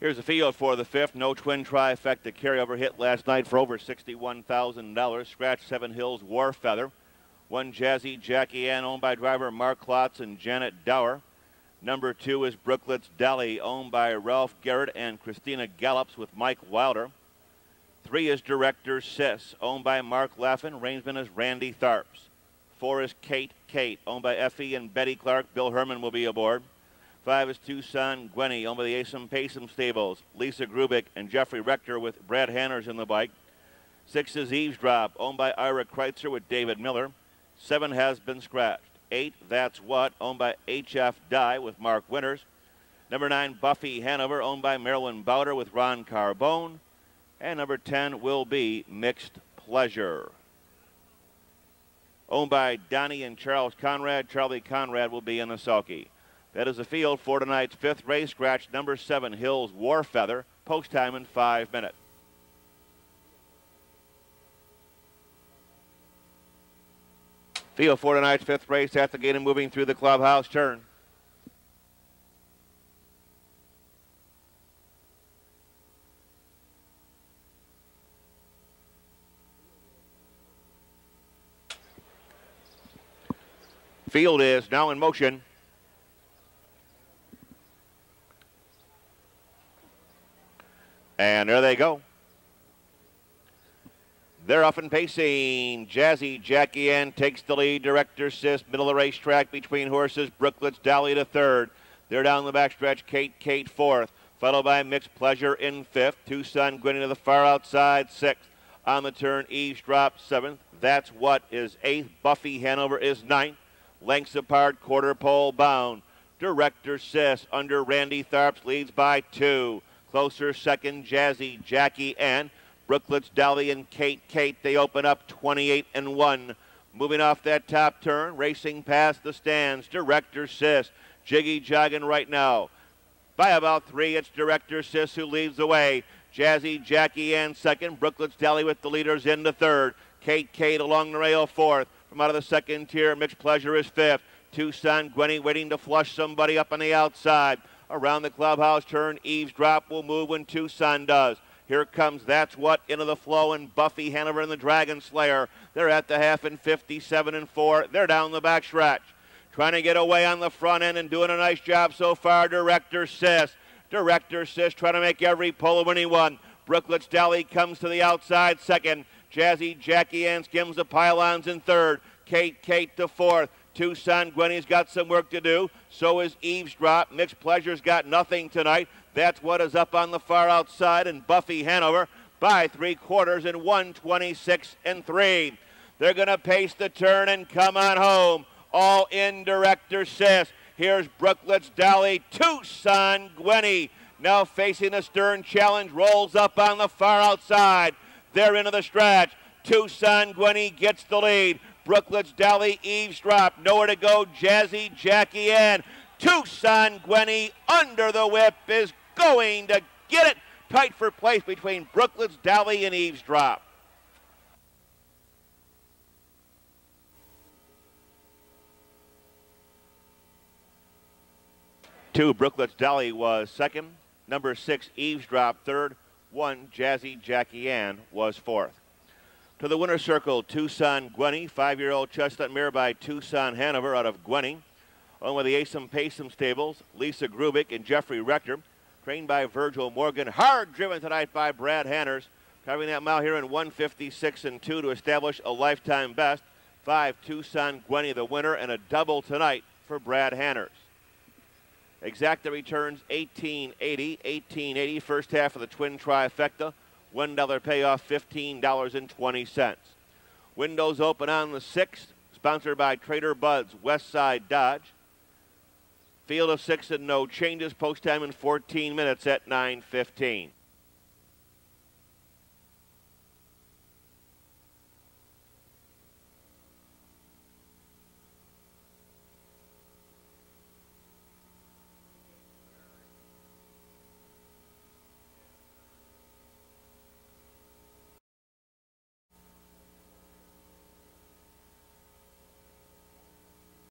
Here's the field for the fifth. No twin trifecta carryover hit last night for over $61,000. Scratch Seven Hills War Feather. One Jazzy Jackie Ann, owned by driver Mark Klotz and Janet Dower. Number two is Brooklets Deli, owned by Ralph Garrett and Christina Gallops with Mike Wilder. Three is Director Sis, owned by Mark Laffin. Rangeman is Randy Tharps. Four is Kate Kate, owned by Effie and Betty Clark. Bill Herman will be aboard. Five is Tucson Gwenie, owned by the Asum Pasom Stables. Lisa Grubik and Jeffrey Rector with Brad Hanners in the bike. Six is Eavesdrop, owned by Ira Kreitzer with David Miller. Seven has been scratched. Eight, That's What, owned by HF Die with Mark Winters. Number nine, Buffy Hanover, owned by Marilyn Bowder with Ron Carbone. And number 10 will be Mixed Pleasure. Owned by Donnie and Charles Conrad. Charlie Conrad will be in the sulky. That is the field for tonight's fifth race. Scratch number seven, Hills War Feather. Post time in five minutes. Field for tonight's fifth race at the gate and moving through the clubhouse turn. Field is now in motion. And there they go. They're off and pacing. Jazzy Jackie Ann takes the lead. Director Sis, middle of the racetrack between horses. Brooklets Dally to third. They're down the backstretch. Kate Kate fourth. Followed by Mixed Pleasure in fifth. Tucson Gwenie to the far outside sixth. On the turn, Eavesdrop seventh. That's what is eighth. Buffy Hanover is ninth. Lengths apart, quarter pole bound. Director Sis under Randy Tharps leads by two. Closer second, Jazzy, Jackie, and Brooklets, Dally, and Kate. Kate, they open up 28 and 1. Moving off that top turn, racing past the stands. Director Sis, jiggy jogging right now. By about three, it's Director Sis who leads the way. Jazzy, Jackie, and second. Brooklets, Dally with the leaders in the third. Kate, Kate along the rail fourth. From out of the second tier, Mixed Pleasure is fifth. Tucson, Gwenie waiting to flush somebody up on the outside. Around the clubhouse turn, Eavesdrop will move when Tucson does. Here comes That's What into the flow and Buffy Hanover and the Dragon Slayer. They're at the half and 57 and 4. They're down the back stretch. Trying to get away on the front end and doing a nice job so far, Director Sis. Director Sis trying to make every pull when he won. Brooklets Deli comes to the outside second. Jazzy Jackie Ann skims the pylons in third. Kate Kate to fourth. Tucson Gwenie's got some work to do. So is Eavesdrop. Mixed Pleasure's got nothing tonight. That's what is up on the far outside. And Buffy Hanover by three quarters in 126 and three. They're going to pace the turn and come on home. All in director Sis. Here's Brooklets Dally, Tucson Gwenie. Now facing the stern challenge, rolls up on the far outside. They're into the stretch. Tucson Gwenie gets the lead. Brooklets Dally eavesdrop. Nowhere to go. Jazzy Jackie Ann. Tucson Gwenie under the whip is going to get it. Tight for place between Brooklets Dally and eavesdrop. Two, Brooklets Dally was second. Number six, Eavesdrop third. One, Jazzy Jackie Ann was fourth. To the winner's circle, Tucson Gwenie, five-year-old chestnut mare by Tucson Hanover out of Gwenny. On with the Asim Pasom stables, Lisa Grubik and Jeffrey Rector. Trained by Virgil Morgan. Hard driven tonight by Brad Hanners. Covering that mile here in 156 and 2 to establish a lifetime best. Five, Tucson Gwenie, the winner, and a double tonight for Brad Hanners. Exacta returns 1880, 1880, first half of the twin trifecta. $1 payoff, $15.20. Windows open on the 6th, sponsored by Trader Bud's Westside Dodge. Field of six and no changes. Post time in 14 minutes at 9:15.